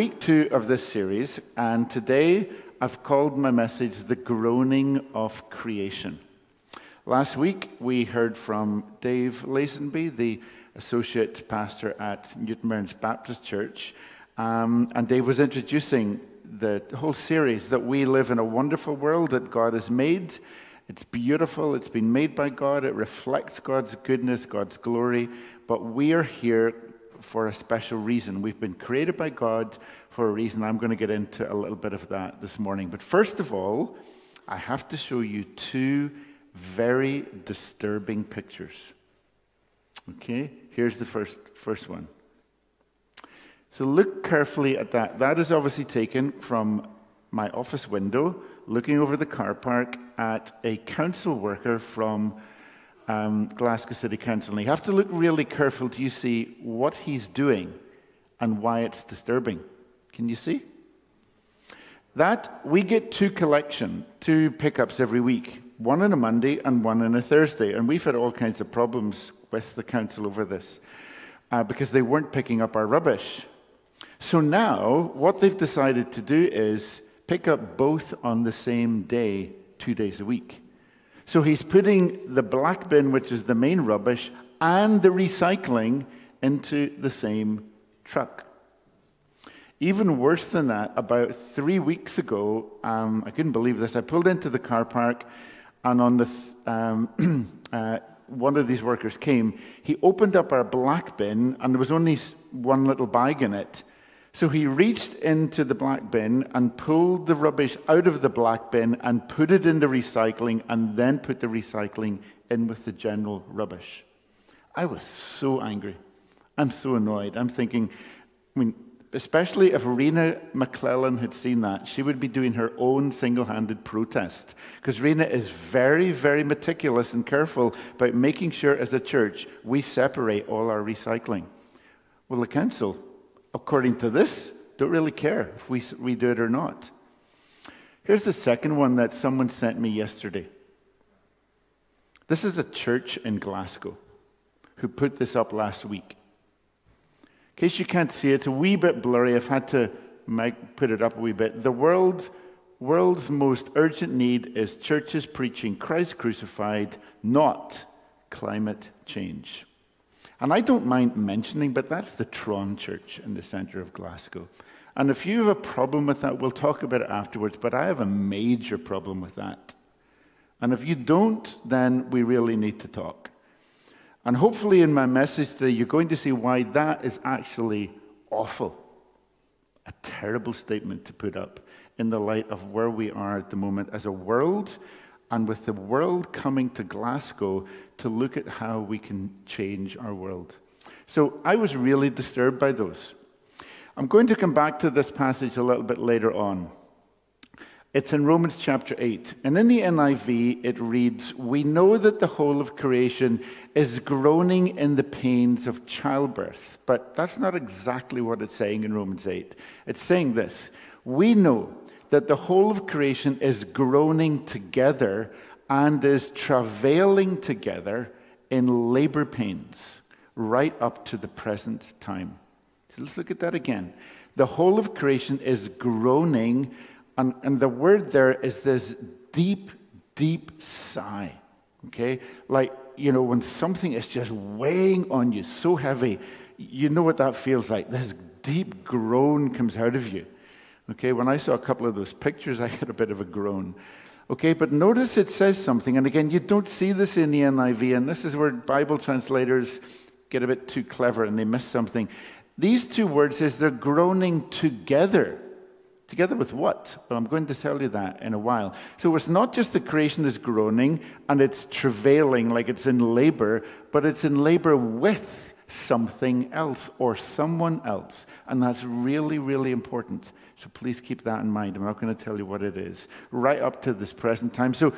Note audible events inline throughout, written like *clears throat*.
week two of this series, and today I've called my message The Groaning of Creation. Last week we heard from Dave Lazenby, the associate pastor at Newton Mearns Baptist Church, um, and Dave was introducing the whole series that we live in a wonderful world that God has made. It's beautiful, it's been made by God, it reflects God's goodness, God's glory, but we are here for a special reason. We've been created by God for a reason. I'm going to get into a little bit of that this morning. But first of all, I have to show you two very disturbing pictures. Okay, here's the first, first one. So look carefully at that. That is obviously taken from my office window, looking over the car park at a council worker from um, Glasgow City Council. And you have to look really careful to you see what he's doing and why it's disturbing. Can you see? That we get two collection, two pickups every week, one on a Monday and one on a Thursday. And we've had all kinds of problems with the council over this uh, because they weren't picking up our rubbish. So now, what they've decided to do is pick up both on the same day, two days a week. So he's putting the black bin, which is the main rubbish, and the recycling into the same truck. Even worse than that, about three weeks ago, um, I couldn't believe this. I pulled into the car park, and on the um, *clears throat* uh, one of these workers came. He opened up our black bin, and there was only one little bag in it. So he reached into the black bin and pulled the rubbish out of the black bin and put it in the recycling and then put the recycling in with the general rubbish. I was so angry. I'm so annoyed. I'm thinking, I mean, especially if Rena McClellan had seen that, she would be doing her own single handed protest. Because Rena is very, very meticulous and careful about making sure as a church we separate all our recycling. Well, the council according to this, don't really care if we, we do it or not. Here's the second one that someone sent me yesterday. This is a church in Glasgow who put this up last week. In case you can't see it, it's a wee bit blurry. I've had to put it up a wee bit. The world, world's most urgent need is churches preaching Christ crucified, not climate change. And I don't mind mentioning, but that's the Tron Church in the centre of Glasgow. And if you have a problem with that, we'll talk about it afterwards, but I have a major problem with that. And if you don't, then we really need to talk. And hopefully, in my message today, you're going to see why that is actually awful. A terrible statement to put up in the light of where we are at the moment as a world and with the world coming to Glasgow to look at how we can change our world. So I was really disturbed by those. I'm going to come back to this passage a little bit later on. It's in Romans chapter 8. And in the NIV, it reads We know that the whole of creation is groaning in the pains of childbirth. But that's not exactly what it's saying in Romans 8. It's saying this We know that the whole of creation is groaning together and is travailing together in labor pains right up to the present time. So let's look at that again. The whole of creation is groaning, and, and the word there is this deep, deep sigh. Okay? Like, you know, when something is just weighing on you so heavy, you know what that feels like. This deep groan comes out of you. Okay, when I saw a couple of those pictures, *laughs* I had a bit of a groan. Okay, but notice it says something, and again, you don't see this in the NIV, and this is where Bible translators get a bit too clever and they miss something. These two words is they're groaning together. Together with what? Well, I'm going to tell you that in a while. So it's not just the creation is groaning and it's travailing like it's in labor, but it's in labor with something else or someone else. And that's really, really important. So please keep that in mind. I'm not going to tell you what it is right up to this present time. So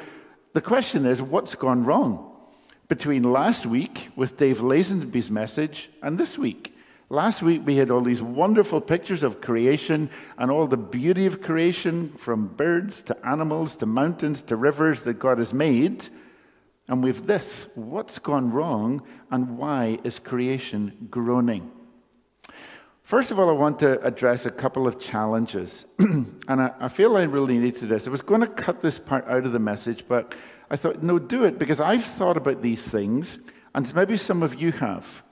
the question is what's gone wrong between last week with Dave Lazenby's message and this week? Last week we had all these wonderful pictures of creation and all the beauty of creation from birds to animals to mountains to rivers that God has made. And with this, what's gone wrong and why is creation groaning? First of all, I want to address a couple of challenges. *clears throat* and I, I, feel I really need to do this. I was going to cut this part out of the message, but I thought, no, do it, because I've thought about these things, and maybe some of you have.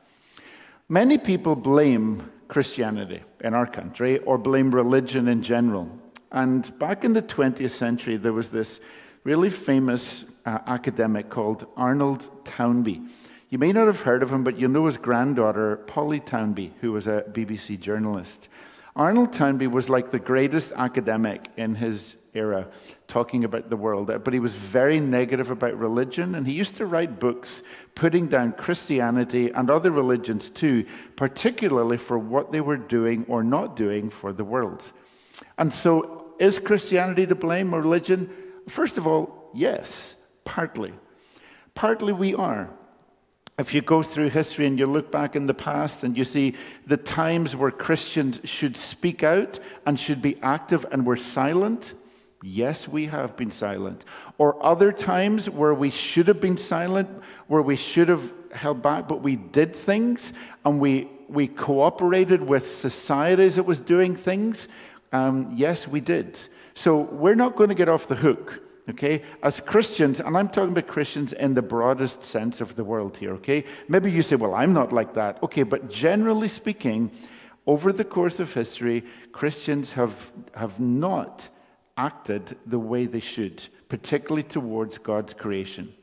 Many people blame Christianity in our country or blame religion in general. And back in the 20th century, there was this really famous uh, academic called Arnold Toynbee. You may not have heard of him, but you know his granddaughter, Polly Toynbee, who was a BBC journalist. Arnold Toynbee was like the greatest academic in his era talking about the world, but he was very negative about religion, and he used to write books putting down Christianity and other religions too, particularly for what they were doing or not doing for the world. And so, is Christianity to blame or religion? First of all, yes, partly. Partly we are. If you go through history and you look back in the past and you see the times where Christians should speak out and should be active and were silent, yes, we have been silent. Or other times where we should have been silent, where we should have held back, but we did things and we, we cooperated with societies that was doing things, um, yes, we did. So we're not going to get off the hook Okay? As Christians, and I'm talking about Christians in the broadest sense of the world here, okay? Maybe you say, well, I'm not like that. Okay, but generally speaking, over the course of history, Christians have, have not acted the way they should, particularly towards God's creation.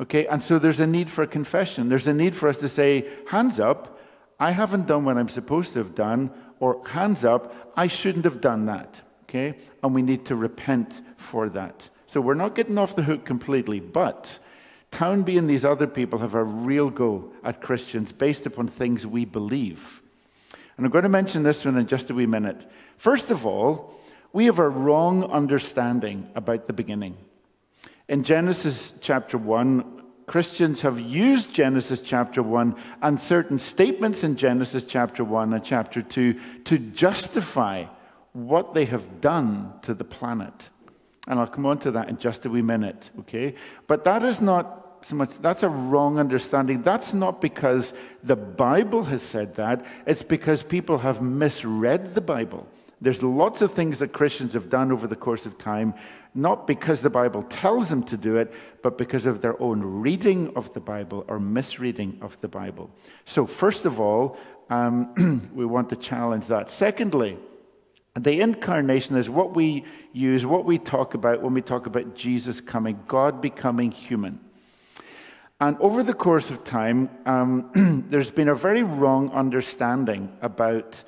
Okay, and so there's a need for confession. There's a need for us to say, hands up, I haven't done what I'm supposed to have done, or hands up, I shouldn't have done that. Okay, and we need to repent for that. So we're not getting off the hook completely, but Toynbee and these other people have a real go at Christians based upon things we believe. And I'm going to mention this one in just a wee minute. First of all, we have a wrong understanding about the beginning. In Genesis chapter 1, Christians have used Genesis chapter 1 and certain statements in Genesis chapter 1 and chapter 2 to justify what they have done to the planet. And I'll come on to that in just a wee minute, okay? But that is not so much, that's a wrong understanding. That's not because the Bible has said that, it's because people have misread the Bible. There's lots of things that Christians have done over the course of time, not because the Bible tells them to do it, but because of their own reading of the Bible or misreading of the Bible. So, first of all, um, *clears throat* we want to challenge that. Secondly, the incarnation is what we use, what we talk about when we talk about Jesus coming, God becoming human. And over the course of time, um, *clears throat* there's been a very wrong understanding about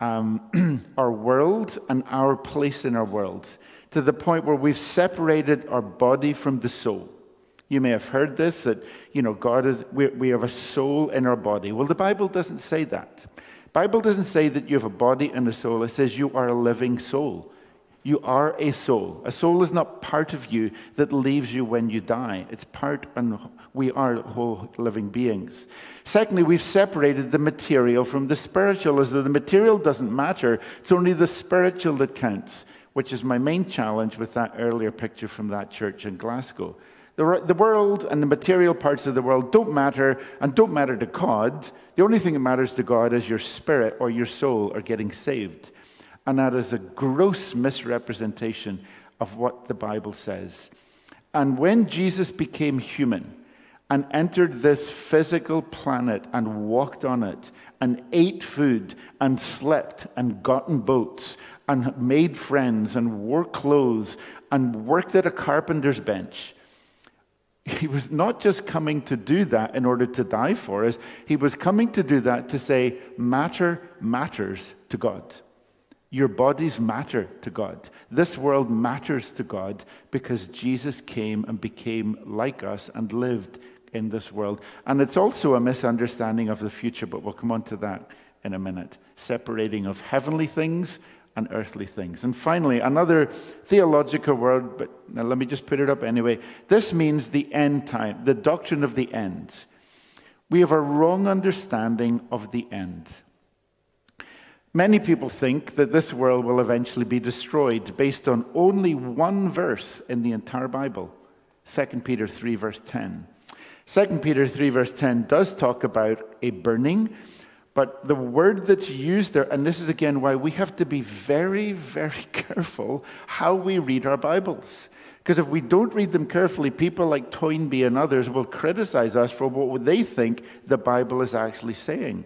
um, *clears throat* our world and our place in our world to the point where we've separated our body from the soul. You may have heard this that, you know, God is, we, we have a soul in our body. Well, the Bible doesn't say that. Bible doesn't say that you have a body and a soul. It says you are a living soul. You are a soul. A soul is not part of you that leaves you when you die. It's part, and we are whole living beings. Secondly, we've separated the material from the spiritual as though the material doesn't matter. It's only the spiritual that counts, which is my main challenge with that earlier picture from that church in Glasgow. The, world and the material parts of the world don't matter and don't matter to God. The only thing that matters to God is your spirit or your soul are getting saved. And that is a gross misrepresentation of what the Bible says. And when Jesus became human and entered this physical planet and walked on it and ate food and slept and got in boats and made friends and wore clothes and worked at a carpenter's bench, he was not just coming to do that in order to die for us, he was coming to do that to say, matter matters to God. Your bodies matter to God. This world matters to God because Jesus came and became like us and lived in this world. And it's also a misunderstanding of the future, but we'll come on to that in a minute. Separating of heavenly things and earthly things. And finally, another theological word, but let me just put it up anyway. This means the end time, the doctrine of the end. We have a wrong understanding of the end. Many people think that this world will eventually be destroyed based on only one verse in the entire Bible 2 Peter 3, verse 10. 2 Peter 3, verse 10 does talk about a burning But the word that's used there, and this is again why we have to be very, very *laughs* careful how we read our Bibles. Because if we don't read them carefully, people like Toynbee and others will criticize us for what they think the Bible is actually saying.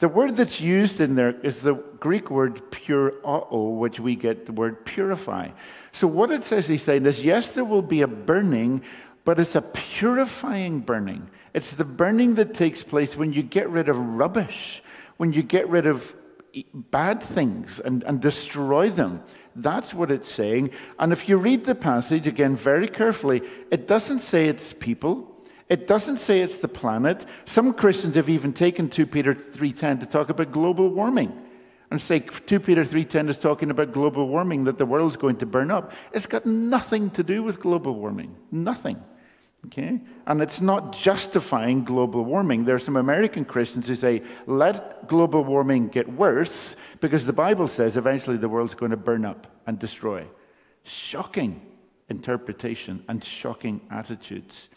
The word that's used in there is the Greek word puroo, which we get the word purify. So what it says he's saying is, yes, there will be a burning, but it's a purifying burning. It's the burning that takes place when you get rid of rubbish, when you get rid of bad things and, and destroy them. That's what it's saying. And if you read the passage again very carefully, it doesn't say it's people. It doesn't say it's the planet. Some Christians have even taken 2 Peter 3:10 to talk about global warming. And say 2 Peter 3:10 is talking about global warming that the world's going to burn up. It's got nothing to do with global warming. Nothing. Okay? And it's not justifying global warming. There are some American Christians who say, let global warming get worse because the Bible says eventually the world's going to burn up and destroy. Shocking interpretation and shocking attitudes.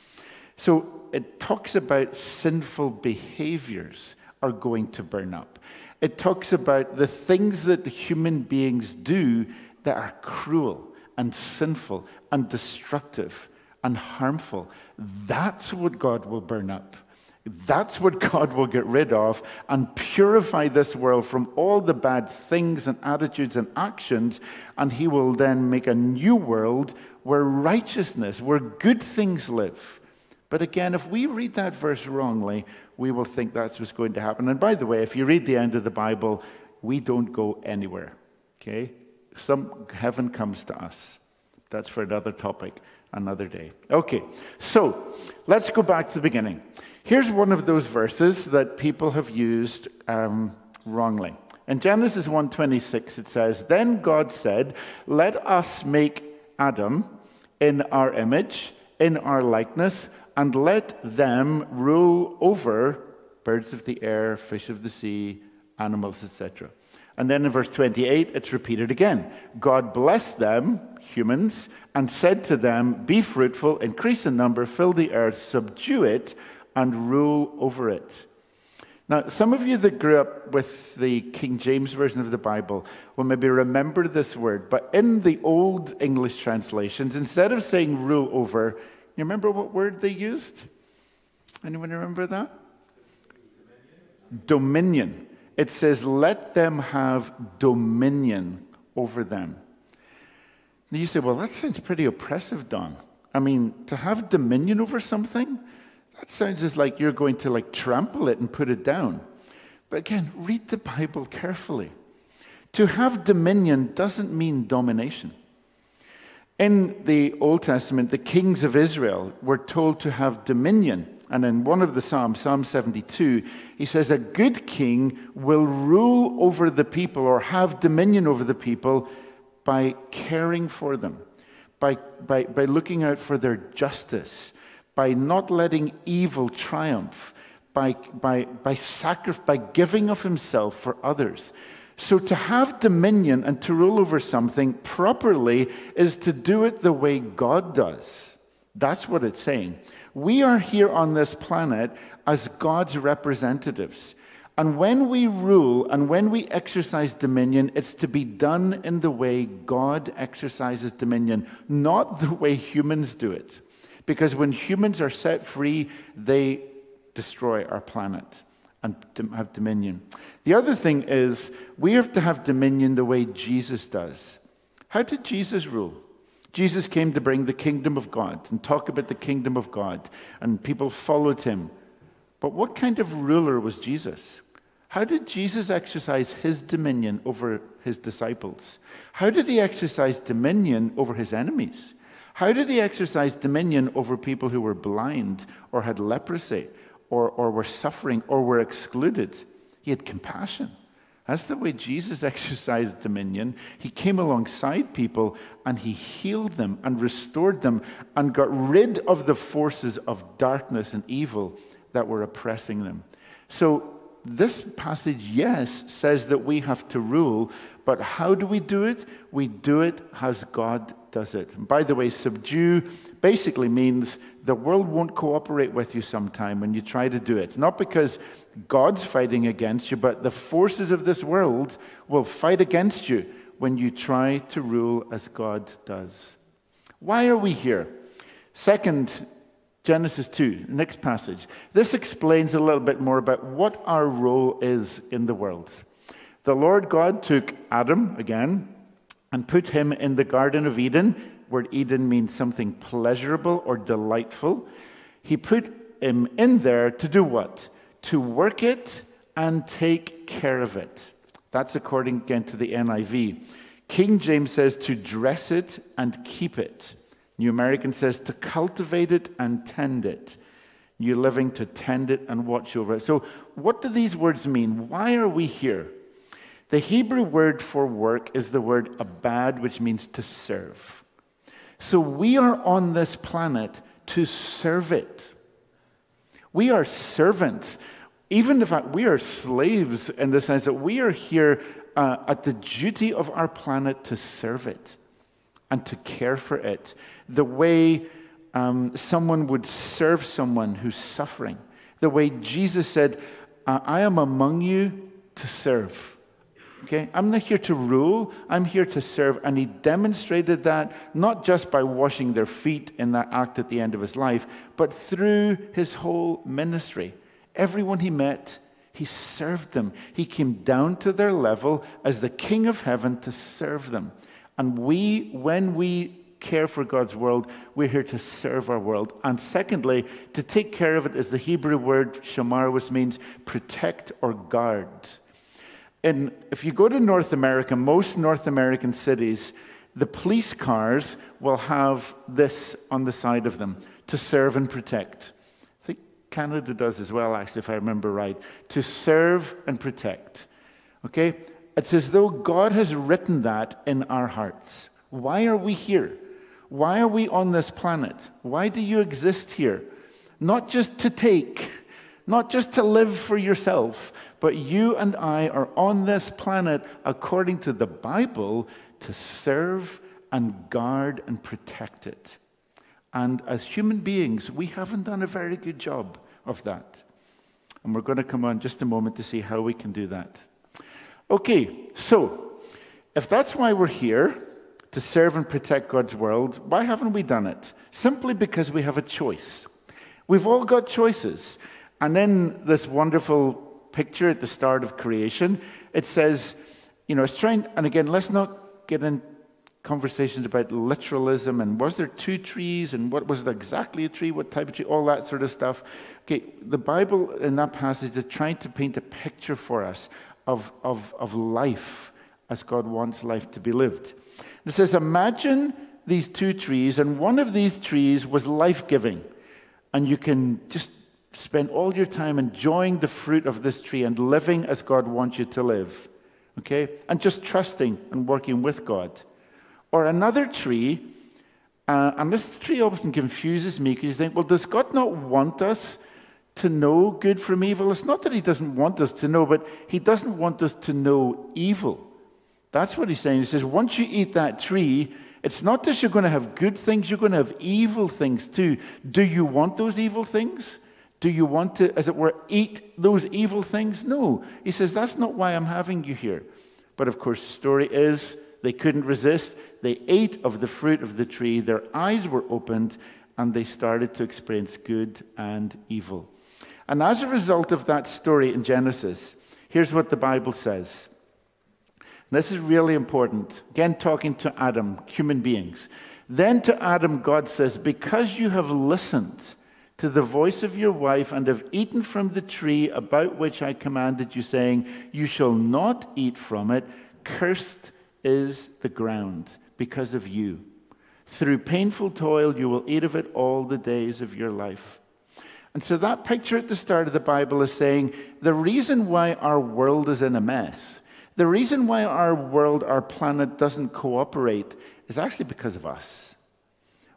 So it talks about sinful behaviors are going to burn up. It talks about the things that human beings do that are cruel and sinful and destructive and harmful. That's what God will burn up. That's what *laughs* God will get rid of and purify this world from all the bad things and attitudes and actions. And He will then make a new world where righteousness, where good things live. But again, if we read that verse wrongly, we will think that's what's going to happen. And by the way, if you read the end of the Bible, we don't go anywhere. Okay? Some heaven comes to us. That's for another topic another day. Okay, so let's go back to the beginning. Here's one of those verses that people have used um, wrongly. In Genesis 1:26 it says, "Then God said, let us make Adam in our image, in our likeness, and let them rule over birds of the air, fish of the sea, animals, etc." And then in verse 28 it's repeated again. God blessed them humans, and said to them, Be fruitful, increase in number, fill the earth, subdue it, and rule over it. Now, some of you that grew up with the King James Version of the Bible will maybe remember this word, but in the Old English translations, instead of saying rule over, you remember what word they used? Anyone remember that? Dominion. It says, let them have dominion over them. You say, well, that sounds pretty oppressive, Don. I mean, to have dominion over something, that sounds as like you're going to like trample it and put it down. But again, read the Bible carefully. To have dominion doesn't mean domination. In the Old Testament, the kings of Israel were told to have dominion. And in one of the Psalms, Psalm 72, he says, A good king will rule over the people or have dominion over the people by caring for them, by, by, by looking out for their justice, by not letting evil triumph, by, by, by, sacri- by giving of himself for others. So, to have dominion and to rule over something properly is to do it the way God does. That's what it's saying. We are here on this planet as God's representatives. And when we rule and when we exercise dominion, it's to be done in the way God exercises dominion, not the way humans do it. Because when humans are set free, they destroy our planet and have dominion. The other thing is, we have to have dominion the way Jesus does. How did Jesus rule? Jesus came to bring the kingdom of God and talk about the kingdom of God, and people followed him. But what kind of ruler was Jesus? How did Jesus exercise his dominion over his disciples? How did he exercise dominion over his enemies? How did he exercise dominion over people who were blind or had leprosy or, or were suffering or were excluded? He had compassion. That's the way Jesus *laughs* exercised dominion. He came alongside people and he healed them and restored them and got rid of the forces of darkness and evil that were oppressing them. So this passage, yes, says that we have to rule, but how do we do it? We do it as God does it. And by the way, subdue basically means the world won't cooperate with you sometime when you try to do it. Not because God's fighting against you, but the forces of this world will fight against you when you try to rule as God does. Why are we here? Second, Genesis 2, next passage. This explains a little bit more about what our role is in the world. The Lord God took Adam again and put him in the Garden of Eden, where Eden means something pleasurable or delightful. He put him in there to do what? To work it and take care of it. That's according again to the NIV. King James says to dress it and keep it. New American says to cultivate it and tend it. New Living to tend it and watch over it. So, what do these words mean? Why are we here? The Hebrew word for work is the word abad, which means to serve. So we are on this planet to serve it. We are servants. Even the fact we are slaves in the sense that we are here uh, at the duty of our planet to serve it and to care for it. The way um, someone would serve someone who's suffering. The way Jesus said, uh, I am among you to serve. Okay? I'm not here to rule, I'm here to serve. And he demonstrated that not just by washing their feet in that act at the end of his life, but through his whole ministry. Everyone he met, he served them. He came down to their level as the King of heaven to serve them. And we, when we care for God's world, we're here to serve our world. And secondly, to take care of it is the Hebrew word shamar, which means protect or guard in, if you go to North America, most North American cities, the police cars will have this on the side of them to serve and protect. I think Canada does as well, actually, if I remember right. To serve and protect. Okay? It's as though God has written that in our hearts. Why are we here? Why are we on this planet? Why do you exist here? Not just to take, not just to live for yourself, but you and I are on this planet, according to the Bible, to serve and guard and protect it. And as human beings, we haven't done a very good job of that. And we're going to come on just a moment to see how we can do that. Okay, so if that's why we're here, to serve and protect God's world, why haven't we done it? Simply because we have a choice. We've all got choices. And in this wonderful picture at the start of creation. It says, you know, it's trying, and again, let's not get in conversations about literalism and was there two trees and what was it exactly a tree, what type of tree, all that sort of stuff. Okay, the Bible in that passage is trying to paint a picture for us of, of, of life as God wants life to be lived. It says, Imagine these two trees, and one of these trees was life giving. And you can just spend all your time enjoying the fruit of this tree and living as God wants you to live. Okay? And just trusting and working with God. Or another tree, uh, and this tree often confuses me because you think, well, does God not want us to know good from evil? It's not that He doesn't want us to know, but He doesn't want us to know evil. That's what He's saying. He says, once you eat that tree, it's not just you're going to have good things, you're going to have evil things too. Do you want those evil things? Do you want to, as it were, eat those evil things? No. He says, That's not why I'm having you here. But of course, the story is they couldn't resist. They ate of the fruit of the tree, their eyes were opened, and they started to experience good and evil. And as a result of that story in Genesis, here's what the Bible says. This is really important. Again, talking to Adam, human beings. Then to Adam, God says, Because you have listened, to the voice of your wife and have eaten from the tree about which I commanded you, saying, You shall not eat from it. Cursed is the ground because of you. Through painful toil, you will eat of it all the days of your life. And so that picture at the start of the Bible is saying the reason why our world is in a mess, the reason why our world, our planet doesn't cooperate is actually because of us.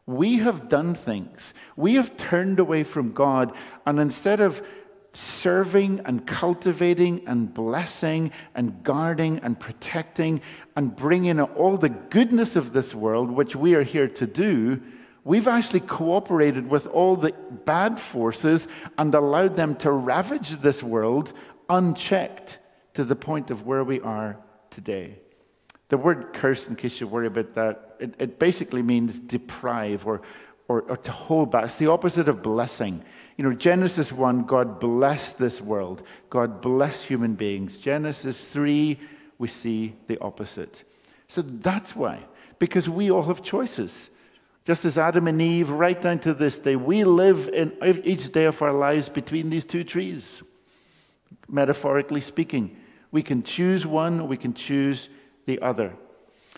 We have done things. We have turned away from God, and instead of serving and cultivating and blessing and guarding and protecting and bringing all the goodness of this world, which we are here to do, we've actually cooperated with all the bad forces and allowed them to ravage this world unchecked to the point of where we are today. The word curse, in case you worry about that, it, it basically means deprive or, or, or to hold back. It's the opposite of blessing. You know, Genesis 1, God blessed this world. God blessed human beings. Genesis 3, we see the opposite. So that's why, because we all have choices. Just as Adam and Eve, right down to this day, we live in each day of our lives between these two trees, metaphorically speaking. We can choose one, we can choose the other.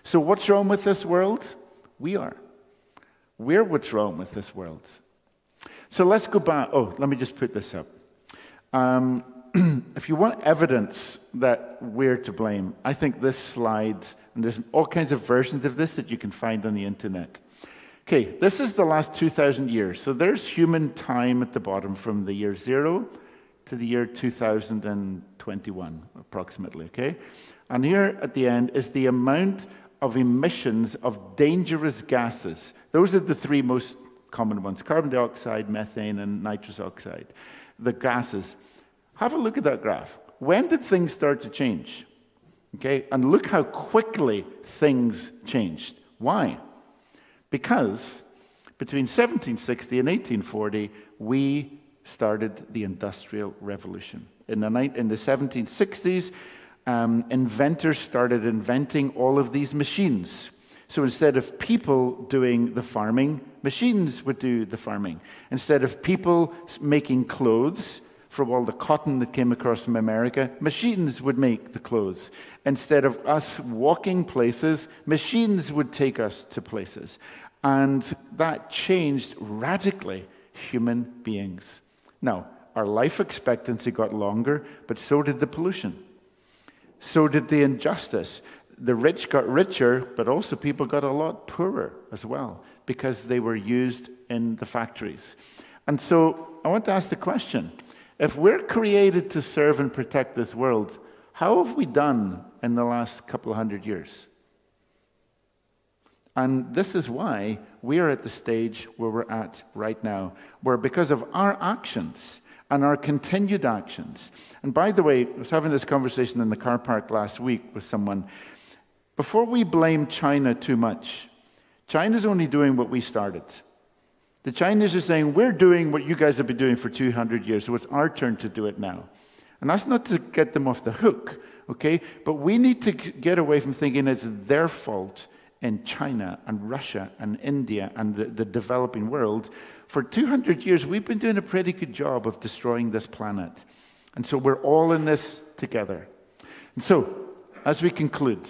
So, what's wrong with this world? We are. We're what's wrong with this world. So, let's go back. Oh, let me just put this up. Um, *clears throat* if you want evidence that we're to blame, I think this slide, and there's all kinds of versions of this that you can find on the internet. Okay, this is the last 2,000 years. So there's human time at the bottom from the year zero to the year 2021, approximately, okay? And here at the end is the amount of emissions of dangerous gases. Those are the three most common ones carbon dioxide, methane, and nitrous oxide. The gases. Have a look at that graph. When did things start to change? Okay, and look how quickly things changed. Why? Because between 1760 and 1840, we started the Industrial Revolution. In the, in the 1760s, um, inventors started inventing all of these machines. So instead of people doing the farming, machines would do the farming. Instead of people making clothes from all the cotton that came across from America, machines would make the clothes. Instead of us walking places, machines would take us to places. And that changed radically human beings. Now, our life expectancy got longer, but so did the pollution. So did the injustice. The rich got richer, but also people got a lot poorer as well because they were used in the factories. And so I want to ask the question if we're created to serve and protect this world, how have we done in the last couple hundred years? And this is why we are at the stage where we're at right now, where because of our actions, and our continued actions. And by the way, I was having this conversation in the car park last week with someone. Before we blame China too much, China's only doing what we started. The Chinese are saying, We're doing what you guys have been doing for 200 years, so it's our turn to do it now. And that's not to get them off the hook, okay? But we need to get away from thinking it's their fault in China and Russia and India and the, the developing world for 200 years, we've been doing a pretty good job of destroying this planet. And so we're all in this together. And so, as we conclude,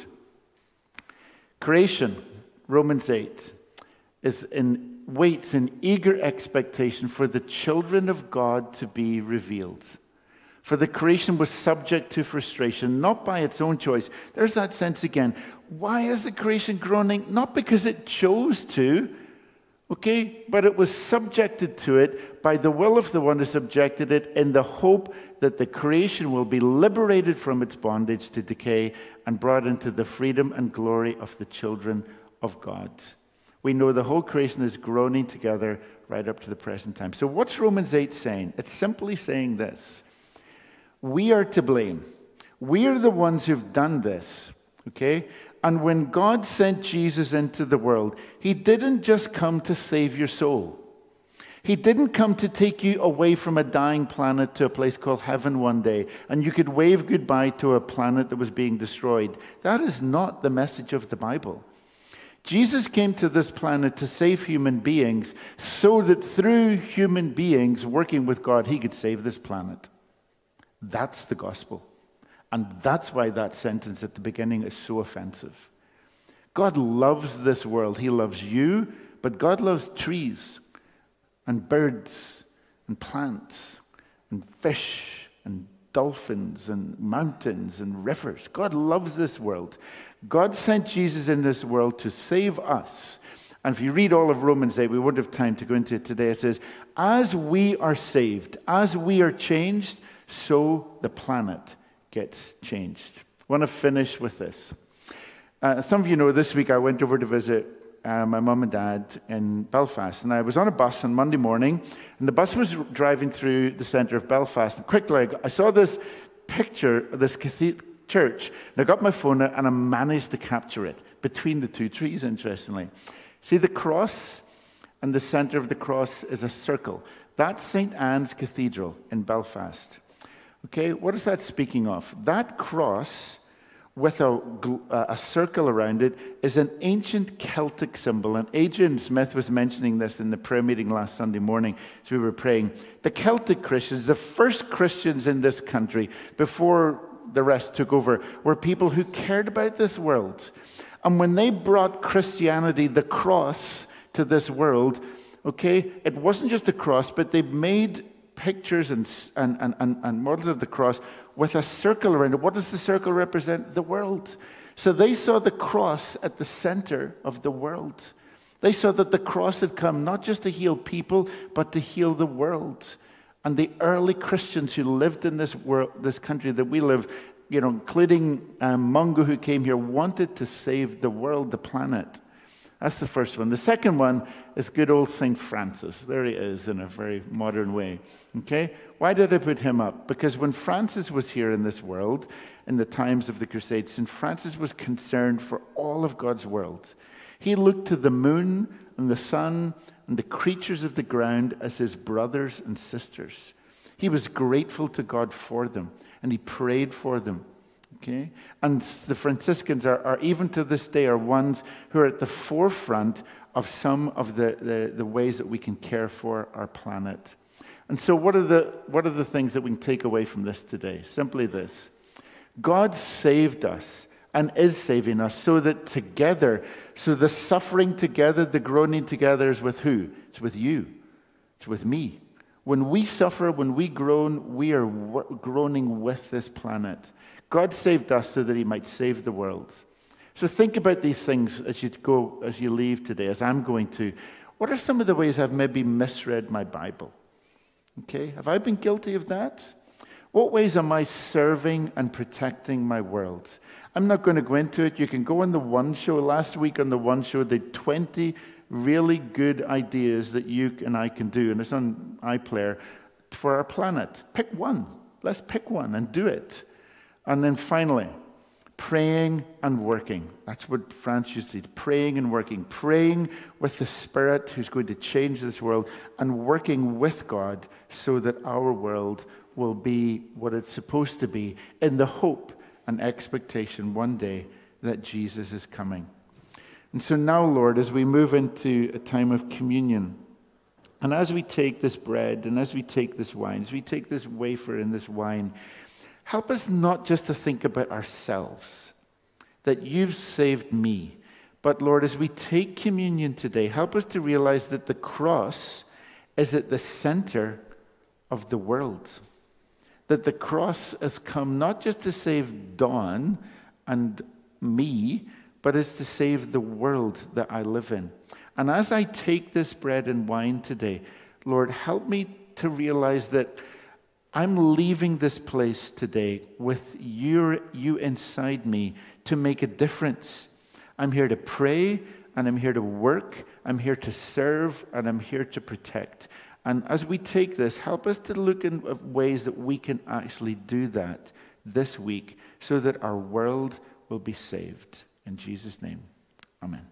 creation, Romans 8, is in, waits in eager expectation for the children of God to be revealed. For the creation was subject to frustration, not by its own choice. There's that sense again. Why is the creation groaning? Not because it chose to, Okay? But it was subjected to it by the will of the one who subjected it in the hope that the creation will be liberated from its bondage to decay and brought into the freedom and glory of the children of God. We know the whole creation is groaning together right up to the present time. So, what's Romans 8 saying? It's simply saying this We are to blame. We are the ones who've done this, okay? And when God sent Jesus into the world, He didn't just come to save your soul. He didn't come to take you away from a dying planet to a place called heaven one day, and you could wave goodbye to a planet that was being destroyed. That is not the message of the Bible. Jesus came to this planet to save human beings so that through human beings working with God, He could save this planet. That's the gospel. And that's why that sentence at the beginning is so offensive. God loves this world. He loves you, but God loves trees and birds and plants and fish and dolphins and mountains and rivers. God loves this world. God sent Jesus in this world to save us. And if you read all of Romans 8, we won't have time to go into it today. It says, As we are saved, as we are changed, so the planet gets changed. I want to finish with this. Uh, some of you know this week I went over to visit uh, my mum and dad in Belfast, and I was on a bus on Monday morning, and the bus was driving through the centre of Belfast. And quickly, I saw this picture of this cathedral church, and I got my phone out and I managed to capture it between the two trees, interestingly. See the cross, and the centre of the cross is a circle. That's St. Anne's Cathedral in Belfast. Okay, what is that speaking of? That cross with a, uh, a circle around it is an ancient Celtic symbol. And Adrian Smith was mentioning this in the prayer meeting last Sunday morning as we were praying. The Celtic Christians, the first Christians in this country before the rest took over, were people who cared about this world. And when they brought Christianity, the cross, to this world, okay, it wasn't just a cross, but they made pictures and, and, and, and models of the cross with a circle around it. What does the circle represent? The world. So they saw the cross at the center of the world. They saw that the cross had come not just to heal people, but to heal the world. And the early Christians who lived in this world, this country that we live, you know, including um, Mungo who came here, wanted to save the world, the planet. That's the first one. The second one is good old St. Francis. There he is in a very modern way. Okay? Why did I put him up? Because when Francis was here in this world, in the times of the Crusades, St. Francis was concerned for all of God's world. He looked to the moon and the sun and the creatures of the ground as his brothers and sisters. He was grateful to God for them and he prayed for them. Okay? And the Franciscans are, are, even to this day, are ones who are at the forefront of some of the, the, the, ways that we can care for our planet. And so, what are, the, what are the things that we can take away from this today? Simply this God saved us and is saving us so that together, so the suffering together, the groaning together is with who? It's with you, it's with me. When we suffer, when we groan, we are groaning with this planet. God saved us so that he might save the world. So think about these things as you go, as you leave today, as I'm going to. What are some of the ways I've maybe misread my Bible? Okay, have I been guilty of that? What ways am I serving and protecting my world? I'm not going to go into it. You can go on the one show. Last week on the one show, they 20 really good ideas that you and I can do, and it's on iPlayer for our planet. Pick one. Let's pick one and do it. And then finally, praying and working. That's what Francis did praying and working. Praying with the Spirit who's going to change this world and working with God so that our world will be what it's supposed to be in the hope and expectation one day that Jesus is coming. And so now, Lord, as we move into a time of communion, and as we take this bread and as we take this wine, as we take this wafer and this wine, Help us not just to think about ourselves, that you've saved me, but Lord, as we take communion today, help us to realize that the cross is at the center of the world. That the cross has come not just to save Dawn and me, but it's to save the world that I live in. And as I take this bread and wine today, Lord, help me to realize that I'm leaving this place today with your, you inside me to make a difference. I'm here to pray and I'm here to work. I'm here to serve and I'm here to protect. And as we take this, help us to look in ways that we can actually do that this week so that our world will be saved. In Jesus' name, amen.